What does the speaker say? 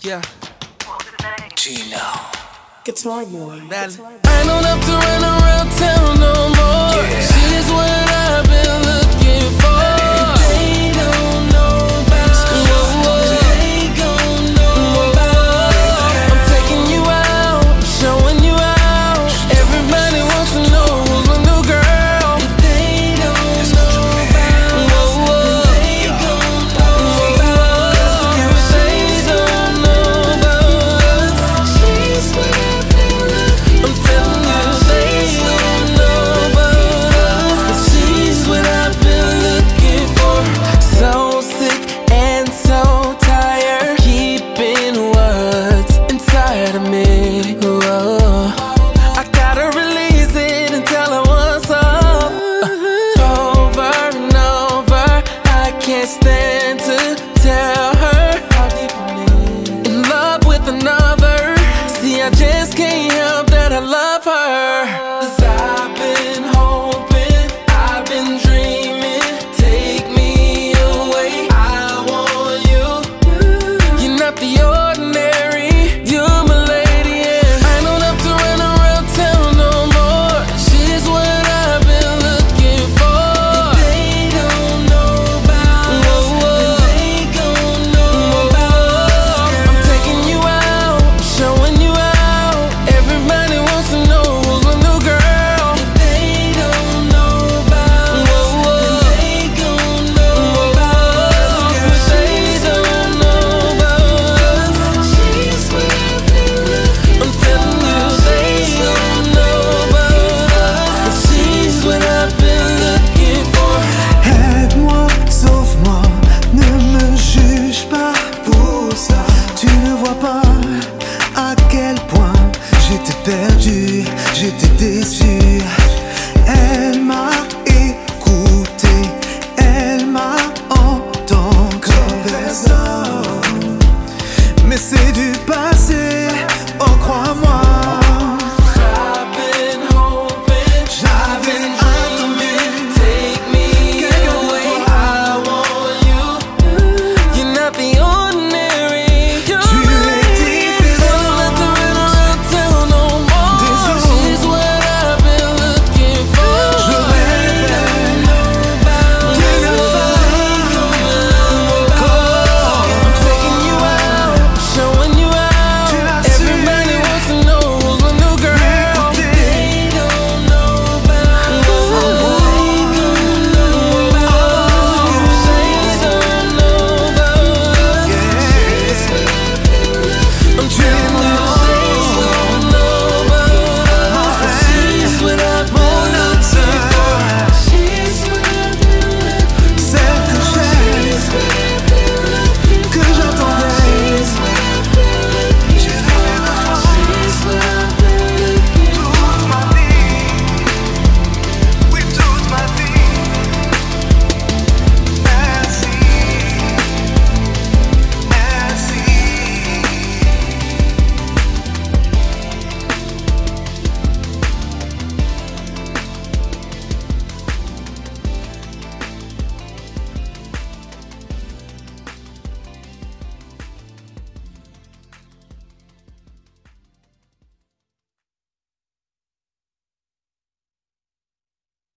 Yeah. Gino. Guitar boy. Dale. I don't have to run around to tell